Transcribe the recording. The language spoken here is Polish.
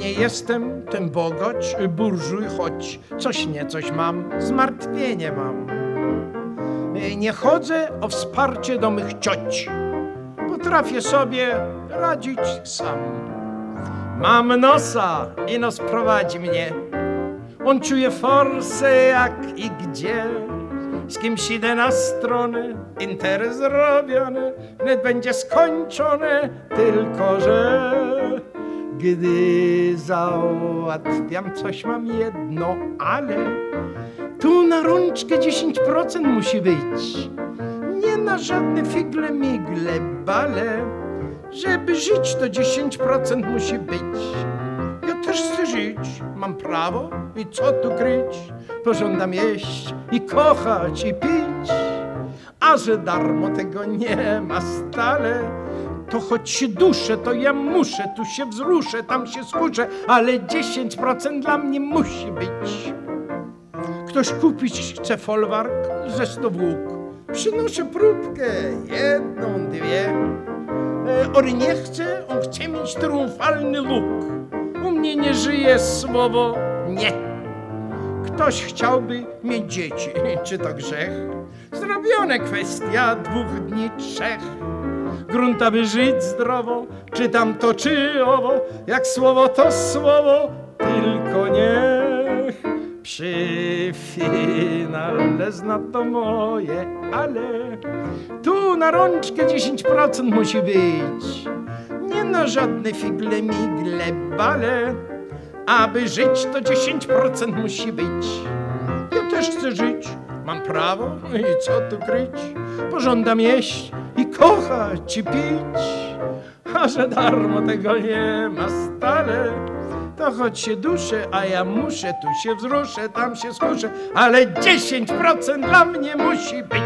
Nie jestem ten bogacz, burżuj, choć coś nie coś mam, zmartwienie mam. Nie chodzę o wsparcie do mych cioć. Potrafię sobie radzić sam. Mam nosa i nos prowadzi mnie. On czuje forsę jak i gdzie. Z kimś idę na stronę, interes zrobiony, wnet będzie skończone, tylko że gdy załatwiam coś mam jedno, ale tu na rączkę 10% musi być. Nie na żadne figle, migle, bale. Żeby żyć, to 10% musi być. Ja też chcę żyć, mam prawo i co tu kryć? Pożądam jeść i kochać i pić. A że darmo tego nie ma stale, to choć się duszę, to ja muszę, tu się wzruszę, tam się skuszę, ale 10% dla mnie musi być. Ktoś kupić chce folwark ze sto włók. Przynoszę próbkę, jedną, dwie. E, Ory nie chce, on chce mieć triumfalny luk. U mnie nie żyje słowo nie. Ktoś chciałby mieć dzieci, czy to grzech? Zrobione kwestia dwóch dni, trzech. Grunt, aby żyć zdrowo, czy tam to, czy owo, jak słowo to słowo, tylko niech przy finale zna to moje, ale tu na rączkę 10% musi być. Nie na żadne figle, migle, bale. Aby żyć, to 10% musi być. Ja też chcę żyć, mam prawo i co tu kryć? Pożądam jeść kochać i pić. A że darmo tego nie ma stale, to choć się duszę, a ja muszę, tu się wzruszę, tam się skuszę, ale 10% dla mnie musi być.